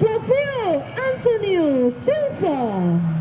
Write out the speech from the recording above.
Fofo Antonio Silva.